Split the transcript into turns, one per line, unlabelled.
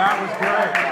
That was great.